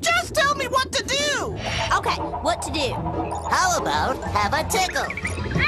Just tell me what to do! Okay, what to do? How about have a tickle?